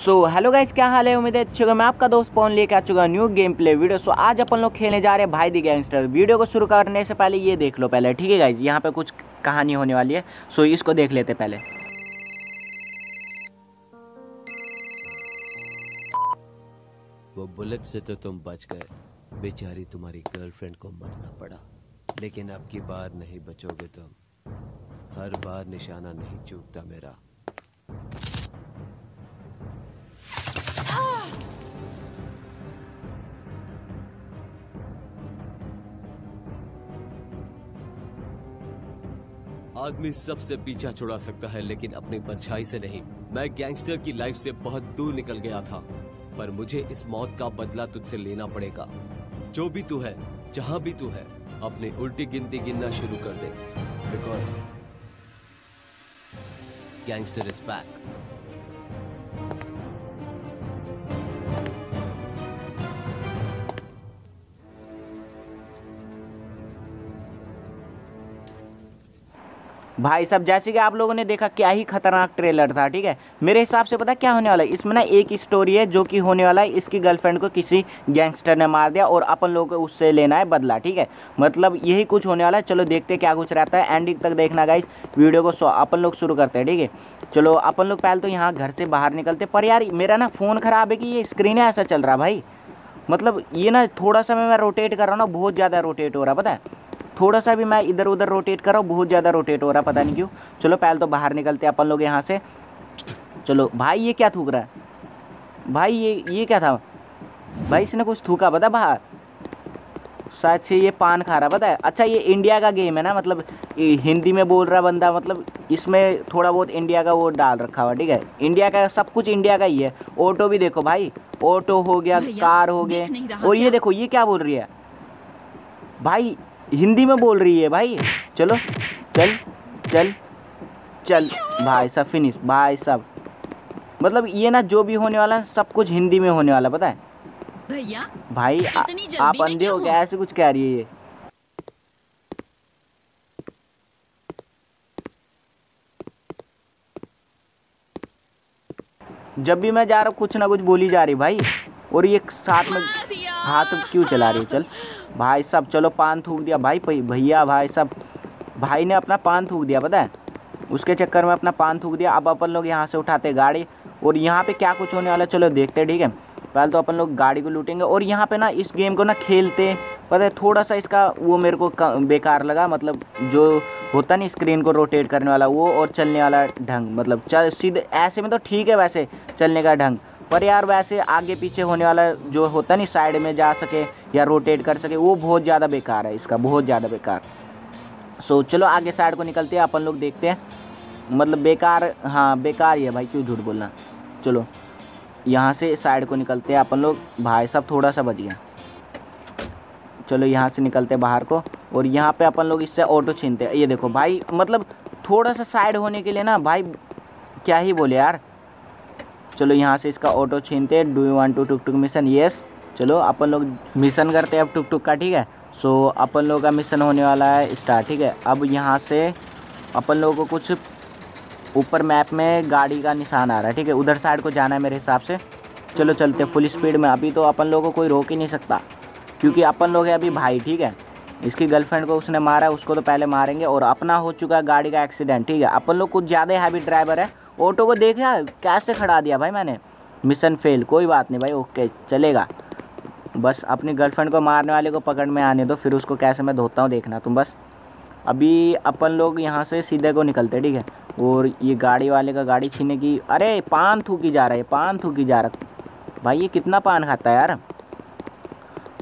So hello guys क्या हाल है? उम्मीद है अच्छे मैं आपका दोस्त पवन लेके आ चुका new game play video so आज अपन लोग खेलने जा रहे हैं भाई दी गैंगस्टर वीडियो को शुरू करने से पहले ये देख लो पहले, ठीक है गाइस यहाँ पे कुछ कहानी होने वाली है। सो इसको देख लेते पहले। वो बुलेट से तो तुम बच गए। बेचारी तुम्हारी गर्लफ्रेंड को मरना पड़ा। लेकिन अब की बार नहीं बचोगे तुम। हर बार निशाना नहीं चूकता मेरा। आदमी सबसे पीछा छुड़ा सकता है, लेकिन अपनी परछाई से नहीं। मैं गैंगस्टर की लाइफ से बहुत दूर निकल गया था, पर मुझे इस मौत का बदला तुझसे लेना पड़ेगा। जो भी तू है, जहाँ भी तू है, अपनी उल्टी गिनती गिनना शुरू कर दे। बिकॉज़ गैंगस्टर इज़ बैक भाई साहब, जैसे कि आप लोगों ने देखा क्या ही खतरनाक ट्रेलर था, ठीक है? मेरे हिसाब से पता क्या होने वाला है? इसमें ना एक स्टोरी है जो कि होने वाला है, इसकी गर्लफ्रेंड को किसी गैंगस्टर ने मार दिया और अपन लोगों को उससे लेना है बदला, ठीक है? मतलब यही कुछ होने वाला है। चलो देखते क्या कुछ रहता है। एंडिंग तक देखना गाइस वीडियो को अपन लोग शुरू करते हैं, ठीक है? चलो, अपन लोग पहले तो यहाँ घर से बाहर निकलते पर यार, मेरा ना फ़ोन ख़राब है कि ये स्क्रीन ऐसा चल रहा भाई? मतलब ये ना थोड़ा सा मैं रोटेट कर रहा हूँ ना, बहुत ज़्यादा रोटेट हो रहा पता है? थोड़ा सा भी मैं इधर उधर रोटेट कर रहा हूँ बहुत ज़्यादा रोटेट हो रहा है पता नहीं क्यों। चलो पहले तो बाहर निकलते हैं अपन लोग यहाँ से। चलो भाई ये क्या थूक रहा है? भाई ये ये क्या था? भाई इसने कुछ थूका पता बाहर? शायद से ये पान खा रहा पता है? अच्छा ये इंडिया का गेम है ना मतलब हिंदी में बोल रहा बंदा मतलब इसमें थोड़ा बहुत इंडिया का वो डाल रखा हुआ ठीक है? इंडिया का सब कुछ इंडिया का ही है। ऑटो भी देखो भाई ऑटो हो गया कार हो गए। और ये देखो ये क्या बोल रही है? भाई हिंदी में बोल रही है भाई। चलो चल चल चल। भाई सब फिनिश भाई सब मतलब ये ना जो भी होने वाला है सब कुछ हिंदी में होने वाला पता है? भैया भाई आ, आप अंधे हो गया ऐसे कुछ कह रही है ये। जब भी मैं जा रहा हूँ कुछ ना कुछ बोली जा रही भाई। और ये साथ में हाथ क्यों चला रही चल। भाई सब चलो पान थूक दिया। भाई भैया, भाई सब भाई ने अपना पान थूक दिया, पता है? उसके चक्कर में अपना पान थूक दिया। अब अपन लोग यहाँ से उठाते गाड़ी और यहाँ पे क्या कुछ होने वाला चलो देखते ठीक है? पहले तो अपन लोग गाड़ी को लूटेंगे और यहाँ पे ना इस गेम को ना खेलते, पता है थोड़ा सा इसका वो मेरे को बेकार लगा मतलब जो होता नहीं स्क्रीन को रोटेट करने वाला, वो और चलने वाला ढंग मतलब चल सीधे ऐसे में तो ठीक है वैसे, चलने का ढंग। पर यार वैसे आगे पीछे होने वाला जो होता नहीं साइड में जा सके या रोटेट कर सके, वो बहुत ज़्यादा बेकार है इसका, बहुत ज़्यादा बेकार। सो चलो आगे साइड को निकलते हैं, अपन लोग देखते हैं। मतलब बेकार हाँ बेकार ही है भाई, क्यों झूठ बोलना। चलो, यहाँ से साइड को निकलते हैं अपन लोग। भाई साहब, थोड़ा सा बच गया। चलो, यहाँ से निकलते हैं बाहर को, और यहाँ पे अपन लोग इससे ऑटो छीनते हैं। ये देखो भाई मतलब थोड़ा सा साइड होने के लिए ना, भाई, क्या ही बोले यार। चलो यहाँ से इसका ऑटो छीनते हैं। Do you want to tuk tuk mission yes चलो, अपन लोग मिशन करते हैं अब टुक टुक का, ठीक है? सो अपन लोगों का मिशन होने वाला है स्टार्ट ठीक है? अब यहाँ से अपन लोगों को कुछ ऊपर मैप में गाड़ी का निशान आ रहा है, ठीक है? उधर साइड को जाना है मेरे हिसाब से। चलो, चलते फुल स्पीड में। अभी तो अपन लोगों को कोई रोक ही नहीं सकता, क्योंकि अपन लोग हैं अभी भाई, ठीक है? इसकी गर्लफ्रेंड को उसने मारा है उसको तो पहले मारेंगे और अपना हो चुका है गाड़ी का एक्सीडेंट ठीक है? अपन लोग कुछ ज़्यादा हैवी ड्राइवर है ऑटो को देखा कैसे खड़ा दिया भाई मैंने? मिशन फेल कोई बात नहीं भाई ओके चलेगा। बस अपनी गर्लफ्रेंड को मारने वाले को पकड़ में आने दो, फिर उसको कैसे मैं धोता हूँ देखना तुम बस। अभी अपन लोग यहाँ से सीधे को निकलते ठीक है? और ये गाड़ी वाले का गाड़ी छीने की, अरे, पान थूकी जा रहा है, पान थूकी जा रहा भाई ये कितना पान खाता है यार?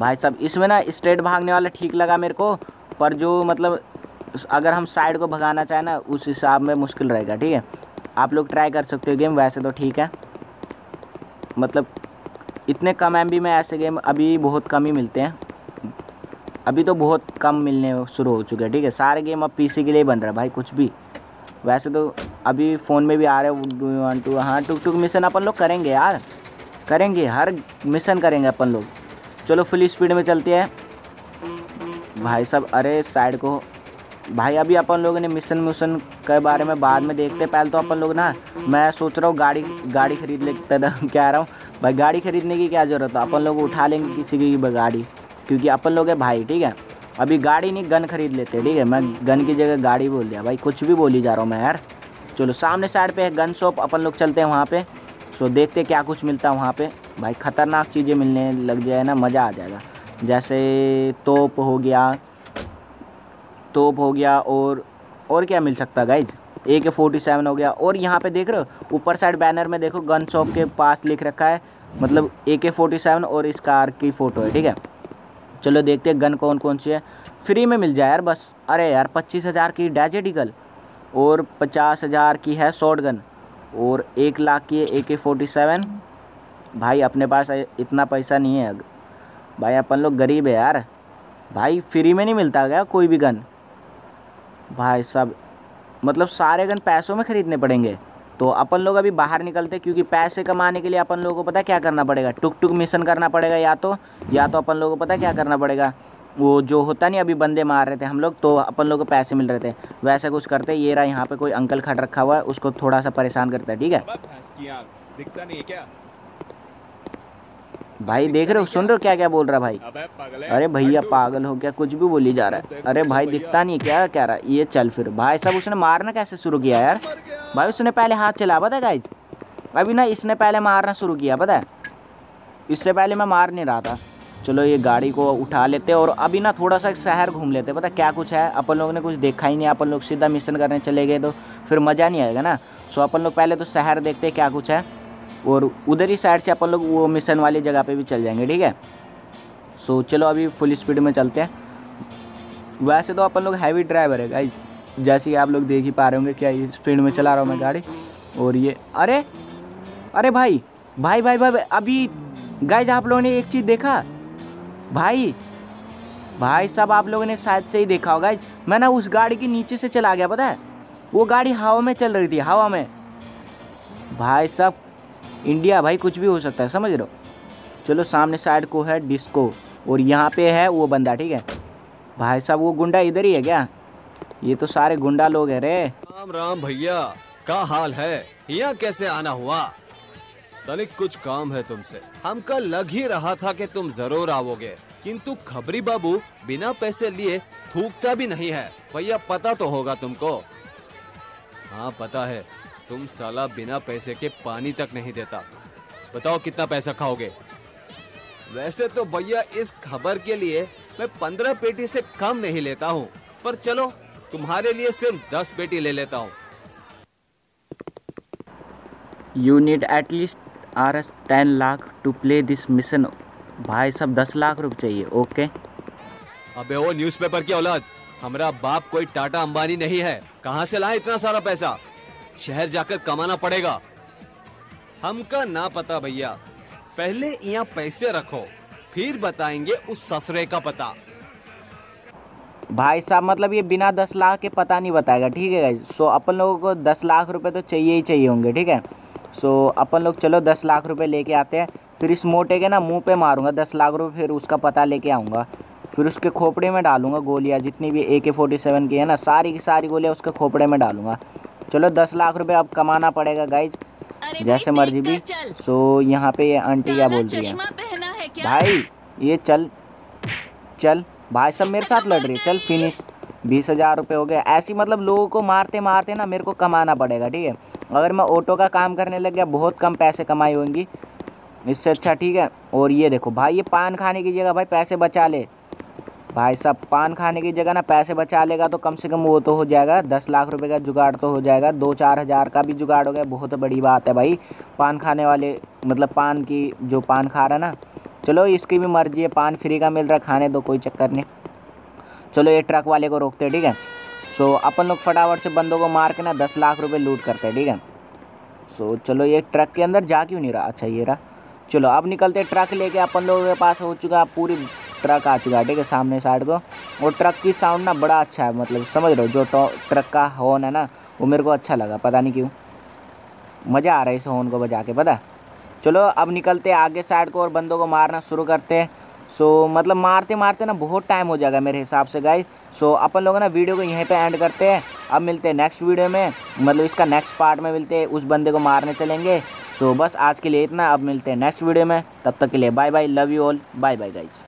भाई साहब इसमें ना स्ट्रेट भागने वाला ठीक लगा मेरे को, पर जो मतलब अगर हम साइड को भगाना चाहें ना, उस हिसाब में मुश्किल रहेगा, ठीक है? आप लोग ट्राई कर सकते हो गेम वैसे तो ठीक है। मतलब इतने कम एम में ऐसे गेम अभी बहुत कम ही मिलते हैं। अभी तो बहुत कम मिलने शुरू हो चुके हैं, ठीक है। सारे गेम अब पीसी के लिए बन रहा है भाई, कुछ भी। वैसे तो अभी फ़ोन में भी आ रहे डू वन टू हाँ टुक टुक मिशन अपन लोग करेंगे यार। करेंगे, हर मिशन करेंगे अपन लोग। चलो फुल स्पीड में चलते हैं। भाई साहब, अरे साइड को भाई, अभी अपन लोगों ने मिशन मिशन के बारे में बाद में देखते हैं। पहले तो अपन लोग ना, मैं सोच रहा हूँ गाड़ी गाड़ी खरीद ले कह रहा हूँ। भाई, गाड़ी खरीदने की क्या ज़रूरत है? अपन लोग उठा लेंगे किसी की गाड़ी, क्योंकि अपन लोग है भाई, ठीक है? अभी गाड़ी नहीं, गन खरीद लेते ठीक है? मैं गन की जगह गाड़ी बोल दिया। भाई, कुछ भी बोली जा रहा हूँ मैं, यार। चलो, सामने साइड पे है, गन शॉप, अपन लोग चलते हैं वहाँ पे। सो, देखते क्या कुछ मिलता है वहाँ पे। भाई, ख़तरनाक चीज़ें मिलने लग जाए ना, मज़ा आ जाएगा। जैसे तोप हो गया तोप हो गया और और क्या मिल सकता है गाइज़ ए के फोर्टी सेवन हो गया। और यहाँ पे देख रहे हो, ऊपर साइड बैनर में देखो गन शॉप के पास लिख रखा है। मतलब ए के फोर्टी सेवन और इस कार की फ़ोटो है, ठीक है? चलो देखते हैं गन कौन कौन सी है। फ्री में मिल जाए यार, बस। अरे यार, पच्चीस हज़ार की डैजेडिकल और पचास हज़ार की है शॉर्ट गन और एक लाख की है ए के फोर्टी सेवन भाई, अपने पास इतना पैसा नहीं है। भाई, अपन लोग गरीब है यार। भाई फ्री में नहीं मिलता क्या कोई भी गन भाई साहब मतलब सारे गन पैसों में ख़रीदने पड़ेंगे। तो अपन लोग अभी बाहर निकलते क्योंकि पैसे कमाने के लिए अपन लोगों को पता क्या करना पड़ेगा? टुक टुक मिशन करना पड़ेगा या तो या तो अपन लोगों को पता क्या करना पड़ेगा? वो जो होता नहीं, अभी बंदे मार रहे थे हम लोग तो अपन लोग को पैसे मिल रहे थे। वैसे कुछ करते ये रहा यहाँ पे कोई अंकल खड़ रखा हुआ है, उसको थोड़ा सा परेशान करता है, ठीक है? दिखता नहीं क्या? भाई देख रहे हो सुन रहे हो क्या क्या बोल रहा भाई? अरे भैया पागल हो गया कुछ भी बोली जा रहा है। अरे भाई दिखता नहीं क्या कह रहा है? ये चल फिर। भाई साहब उसने मारना कैसे शुरू किया यार? भाई उसने पहले हाथ चला पता गाइज़ अभी ना इसने पहले मारना शुरू किया पता है? इससे पहले मैं मार नहीं रहा था। चलो ये गाड़ी को उठा लेते और अभी ना थोड़ा सा शहर घूम लेते पता क्या कुछ है? अपन लोग ने कुछ देखा ही नहीं अपन लोग सीधा मिशन करने चले गए तो फिर मज़ा नहीं आएगा ना? सो अपन लोग पहले तो शहर देखते क्या कुछ है। और उधर ही साइड से अपन लोग वो मिशन वाली जगह पे भी चल जाएँगे ठीक है? सो चलो अभी फुल स्पीड में चलते हैं। वैसे तो अपन लोग हैवी ड्राइवर है गाइज़ जैसे आप लोग देख ही पा रहे होंगे क्या स्पीड में चला रहा हूँ मैं गाड़ी। और ये अरे अरे भाई भाई भाई भाई, भाई अभी गाइज़ आप लोगों ने एक चीज़ देखा? भाई भाई साहब आप लोगों ने शायद से ही देखा होगा मैं ना उस गाड़ी के नीचे से चला गया पता है? वो गाड़ी हवा में चल रही थी हवा में। भाई साहब इंडिया भाई कुछ भी हो सकता है, समझ रहे हो? चलो सामने साइड को है डिस्को और यहाँ पे है वो बंदा, ठीक है? भाई साहब, वो गुंडा इधर ही है क्या? ये तो सारे गुंडा लोग हैं रे। राम राम भैया, का हाल है? यहाँ कैसे आना हुआ? तनिक कुछ काम है तुमसे। हमका लग ही रहा था कि तुम ज़रूर आओगे। किंतु खबरी बाबू, बिना पैसे लिए थूकता भी नहीं है। भैया, पता तो होगा तुमको। हाँ पता है। तुम साला बिना पैसे के पानी तक नहीं देता। बताओ कितना पैसा खाओगे? वैसे तो भैया इस खबर के लिए मैं पंद्रह पेटी से कम नहीं लेता हूँ पर चलो तुम्हारे लिए सिर्फ़ दस पेटी ले लेता हूँ। You need at least R S ten lakh to play this mission भाई सब दस लाख रुपए चाहिए ओके अबे वो न्यूज़पेपर की औलाद हमारा बाप कोई टाटा अंबानी नहीं है। कहाँ से लाए इतना सारा पैसा? शहर जाकर कमाना पड़ेगा। हमका ना पता भैया। पहले यहाँ पैसे रखो, फिर बताएँगे उस ससुरे का पता। भाई साहब मतलब ये बिना दस लाख के पता नहीं बताएगा, ठीक है गाइज़ सो अपन लोगों को दस लाख रुपए तो चाहिए ही चाहिए होंगे, ठीक है? सो अपन लोग चलो दस लाख रुपए लेके आते हैं, फिर इस मोटे के ना मुँह पे मारूँगा, दस लाख रुपए फिर उसका पता लेके आऊँगा। फिर उसके खोपड़े में डालूँगा गोलियाँ, जितनी भी ए के फोर्टी सेवन की है ना, सारी की सारी गोलियाँ उसके खोपड़े में डालूँगा। चलो दस लाख रुपए अब कमाना पड़ेगा गाइज़ जैसे मर्ज़ी भी। सो यहाँ पे ये आंटी क्या बोल रही है? भाई ये चल चल। भाई सब मेरे साथ लड़ रही है। चल फिनिश बीस हज़ार रुपये हो गए। ऐसी मतलब लोगों को मारते मारते ना मेरे को कमाना पड़ेगा ठीक है? अगर मैं ऑटो का काम करने लग गया बहुत कम पैसे कमाई होंगी। इससे अच्छा ठीक है? और ये देखो भाई ये पान खाने की जगह भाई पैसे बचा ले। भाई साहब, पान खाने की जगह ना पैसे बचा लेगा तो कम से कम वो तो हो जाएगा। दस लाख रुपए का जुगाड़ तो हो जाएगा। दो चार हज़ार का भी जुगाड़ हो गया, बहुत बड़ी बात है भाई। पान खाने वाले मतलब पान की जो पान खा रहा है ना, चलो इसकी भी मर्ज़ी है, पान फ्री का मिल रहा खाने दो, कोई चक्कर नहीं। चलो ये ट्रक वाले को रोकते ठीक है? सो अपन लोग फटाफट से बंदों को मार के ना दस लाख रुपये लूट करते हैं, ठीक है? सो चलो ये ट्रक के अंदर जा क्यों नहीं रहा? अच्छा ये रहा। चलो, अब निकलते ट्रक लेके, अपन लोगों के पास हो चुका पूरी ट्रक आ चुका है, ठीक है, सामने साइड को। और ट्रक की साउंड ना बड़ा अच्छा है मतलब समझ रहे हो, जो ट्रक का हॉर्न है ना, वो मेरे को अच्छा लगा, पता नहीं क्यों। मज़ा आ रहा है इस हॉर्न को बजा के, पता चलो, अब निकलते आगे साइड को और बंदों को मारना शुरू करते सो मतलब मारते मारते ना बहुत टाइम हो जाएगा मेरे हिसाब से गाइस सो अपन लोग ना वीडियो को यहीं पे एंड करते हैं। अब मिलते हैं नेक्स्ट वीडियो में। मतलब इसका नेक्स्ट पार्ट में मिलते हैं, उस बंदे को मारने चलेंगे। सो बस आज के लिए इतना। अब मिलते हैं नेक्स्ट वीडियो में। तब तक के लिए bye bye love you all bye bye guys